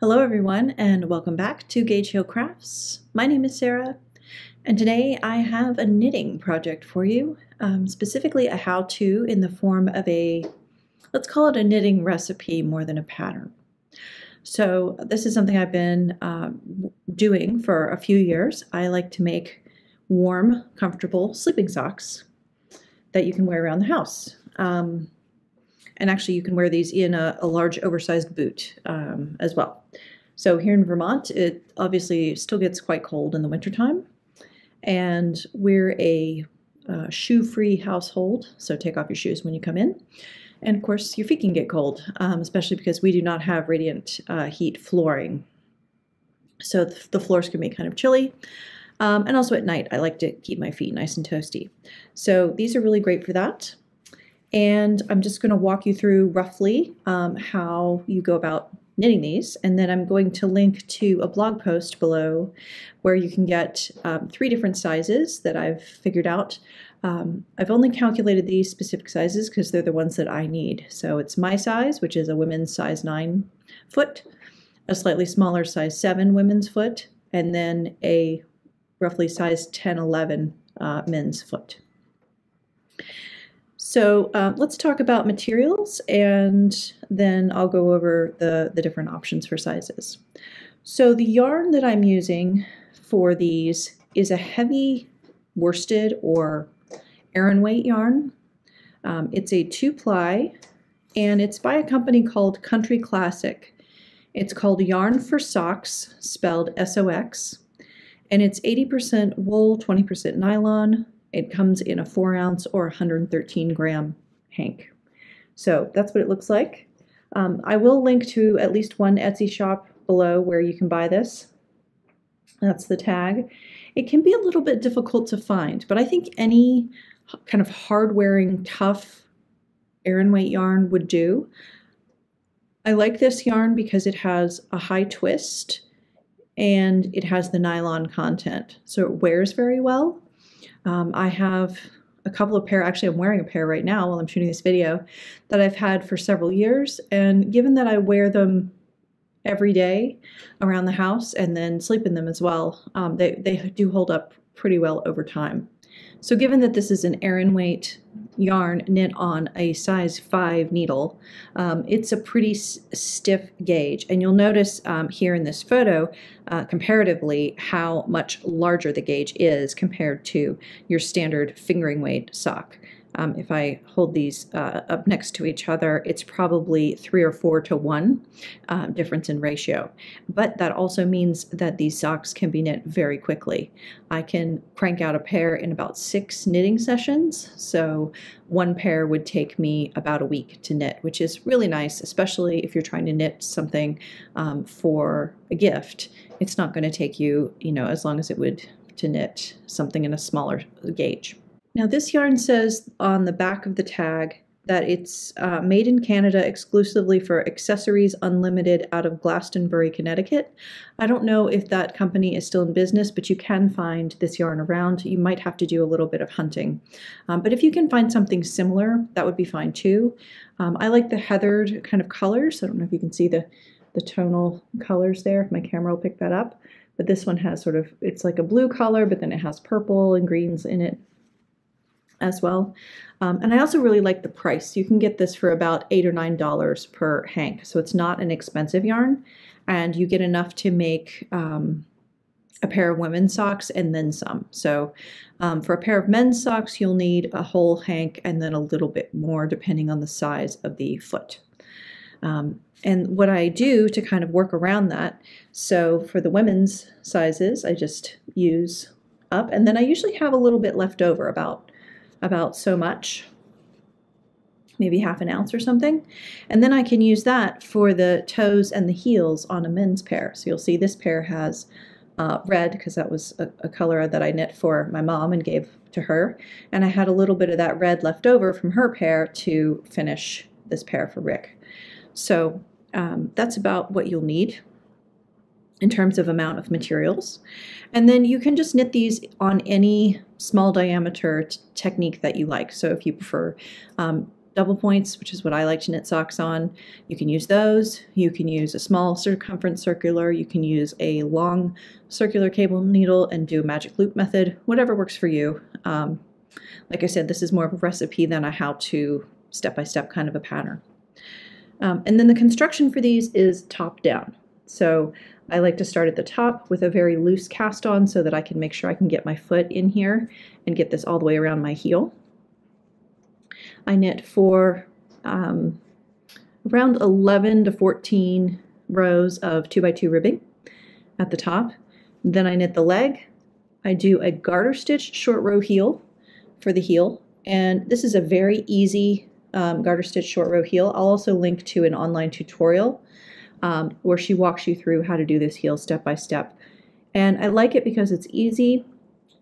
Hello everyone and welcome back to Gage Hill Crafts. My name is Sarah and today I have a knitting project for you, um, specifically a how-to in the form of a, let's call it a knitting recipe more than a pattern. So this is something I've been um, doing for a few years. I like to make warm, comfortable sleeping socks that you can wear around the house. Um, and actually you can wear these in a, a large oversized boot um, as well. So here in Vermont, it obviously still gets quite cold in the wintertime. And we're a uh, shoe-free household, so take off your shoes when you come in. And of course, your feet can get cold, um, especially because we do not have radiant uh, heat flooring. So the, the floors can be kind of chilly. Um, and also at night, I like to keep my feet nice and toasty. So these are really great for that. And I'm just going to walk you through roughly um, how you go about knitting these. And then I'm going to link to a blog post below where you can get um, three different sizes that I've figured out. Um, I've only calculated these specific sizes because they're the ones that I need. So it's my size, which is a women's size 9 foot, a slightly smaller size 7 women's foot, and then a roughly size 10, 11 uh, men's foot. So uh, let's talk about materials and then I'll go over the, the different options for sizes. So the yarn that I'm using for these is a heavy worsted or Aran weight yarn. Um, it's a two ply and it's by a company called Country Classic. It's called Yarn for Socks, spelled S-O-X, and it's 80% wool, 20% nylon, it comes in a 4 ounce or 113 gram hank. So that's what it looks like. Um, I will link to at least one Etsy shop below where you can buy this. That's the tag. It can be a little bit difficult to find, but I think any kind of hard-wearing, tough Aran weight yarn would do. I like this yarn because it has a high twist and it has the nylon content, so it wears very well. Um, I have a couple of pair, actually I'm wearing a pair right now while I'm shooting this video, that I've had for several years. And given that I wear them every day around the house and then sleep in them as well, um, they, they do hold up pretty well over time. So given that this is an Aran weight yarn knit on a size 5 needle, um, it's a pretty stiff gauge. And you'll notice um, here in this photo, uh, comparatively, how much larger the gauge is compared to your standard fingering weight sock. Um, if I hold these uh, up next to each other, it's probably three or four to one uh, difference in ratio. But that also means that these socks can be knit very quickly. I can crank out a pair in about six knitting sessions. So one pair would take me about a week to knit, which is really nice, especially if you're trying to knit something um, for a gift. It's not going to take you, you know, as long as it would to knit something in a smaller gauge. Now this yarn says on the back of the tag that it's uh, made in Canada exclusively for Accessories Unlimited out of Glastonbury, Connecticut. I don't know if that company is still in business, but you can find this yarn around. You might have to do a little bit of hunting. Um, but if you can find something similar, that would be fine too. Um, I like the heathered kind of colors. I don't know if you can see the, the tonal colors there, if my camera will pick that up. But this one has sort of, it's like a blue color, but then it has purple and greens in it as well. Um, and I also really like the price. You can get this for about eight or nine dollars per hank, so it's not an expensive yarn, and you get enough to make um, a pair of women's socks and then some. So um, for a pair of men's socks, you'll need a whole hank and then a little bit more depending on the size of the foot. Um, and what I do to kind of work around that, so for the women's sizes, I just use up, and then I usually have a little bit left over, about about so much, maybe half an ounce or something. And then I can use that for the toes and the heels on a men's pair. So you'll see this pair has uh, red because that was a, a, color that I knit for my mom and gave to her. And I had a little bit of that red left over from her pair to finish this pair for Rick. So um, that's about what you'll need in terms of amount of materials. And then you can just knit these on any small diameter technique that you like. So if you prefer um, double points, which is what I like to knit socks on. You can use those. You can use a small circumference circular. You can use a long circular cable needle and do a magic loop method, whatever works for you. Um, like I said, this is more of a recipe than a how-to step-by-step kind of a pattern. Um, and then the construction for these is top down. So I like to start at the top with a very loose cast on so that I can make sure I can get my foot in here and get this all the way around my heel. I knit for um, around 11 to 14 rows of 2 by 2 ribbing at the top. Then I knit the leg. I do a garter stitch short row heel for the heel. And this is a very easy um, garter stitch short row heel. I'll also link to an online tutorial um, where she walks you through how to do this heel step by step. And I like it because it's easy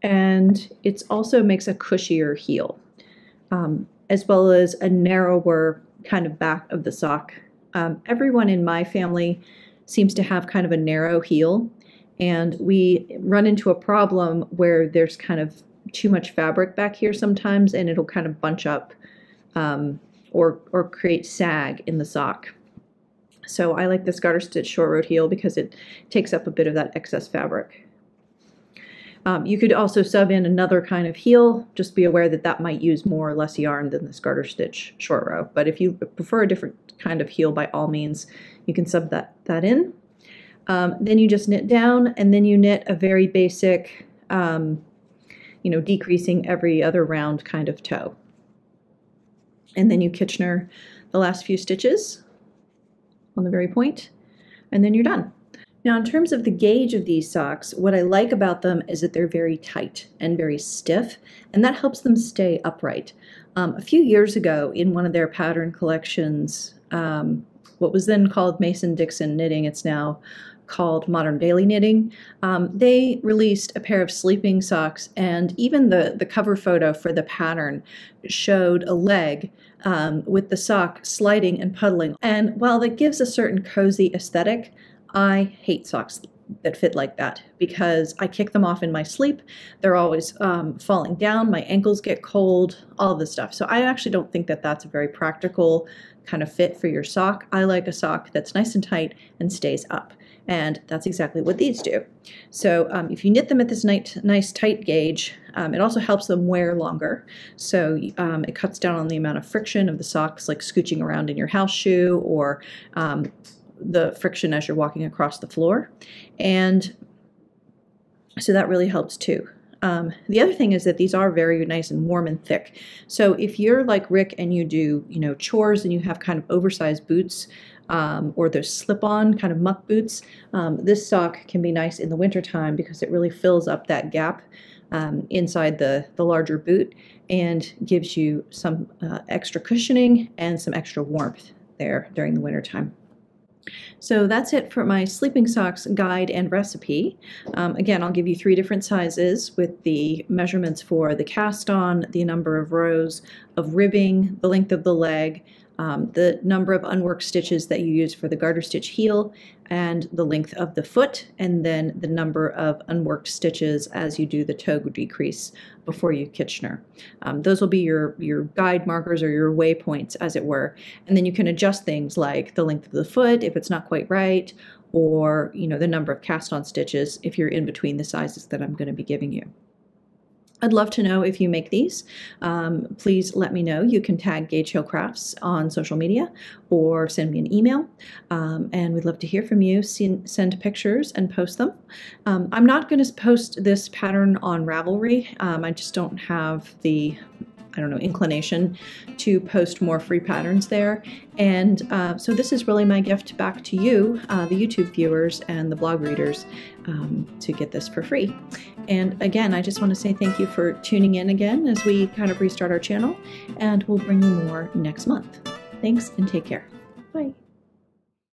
and it also makes a cushier heel, um, as well as a narrower kind of back of the sock. Um, everyone in my family seems to have kind of a narrow heel, and we run into a problem where there's kind of too much fabric back here sometimes, and it'll kind of bunch up um, or, or create sag in the sock. So I like this garter stitch short row heel because it takes up a bit of that excess fabric. Um, you could also sub in another kind of heel. Just be aware that that might use more or less yarn than this garter stitch short row. But if you prefer a different kind of heel, by all means, you can sub that, that in. Um, then you just knit down, and then you knit a very basic, um, you know, decreasing every other round kind of toe. And then you Kitchener the last few stitches on the very point, and then you're done. Now, in terms of the gauge of these socks, what I like about them is that they're very tight and very stiff, and that helps them stay upright. Um, a few years ago, in one of their pattern collections, um, what was then called Mason Dixon Knitting, it's now called Modern Daily Knitting. Um, they released a pair of sleeping socks, and even the, the cover photo for the pattern showed a leg um, with the sock sliding and puddling. And while that gives a certain cozy aesthetic, I hate socks that fit like that because I kick them off in my sleep. They're always um, falling down. My ankles get cold, all this stuff. So I actually don't think that that's a very practical kind of fit for your sock. I like a sock that's nice and tight and stays up. And that's exactly what these do. So um, if you knit them at this nice, nice tight gauge, um, it also helps them wear longer. So um, it cuts down on the amount of friction of the socks, like scooching around in your house shoe or um, the friction as you're walking across the floor. And so that really helps too. Um, the other thing is that these are very nice and warm and thick. So if you're like Rick and you do, you know, chores and you have kind of oversized boots, um, or those slip-on kind of muck boots, um, this sock can be nice in the wintertime because it really fills up that gap um, inside the, the larger boot and gives you some uh, extra cushioning and some extra warmth there during the wintertime. So that's it for my sleeping socks guide and recipe. Um, again, I'll give you three different sizes with the measurements for the cast on, the number of rows of ribbing, the length of the leg, um, the number of unworked stitches that you use for the garter stitch heel and the length of the foot and then the number of unworked stitches as you do the toe decrease before you Kitchener. Um, those will be your, your guide markers or your waypoints as it were and then you can adjust things like the length of the foot if it's not quite right or you know the number of cast on stitches if you're in between the sizes that I'm going to be giving you. I'd love to know if you make these. Um, please let me know. You can tag Gage Hill Crafts on social media or send me an email. Um, and we'd love to hear from you. Send, send pictures and post them. Um, I'm not going to post this pattern on Ravelry. Um, I just don't have the I don't know, inclination to post more free patterns there. And uh, so this is really my gift back to you, uh, the YouTube viewers and the blog readers, um, to get this for free. And again, I just want to say thank you for tuning in again as we kind of restart our channel, and we'll bring you more next month. Thanks and take care. Bye.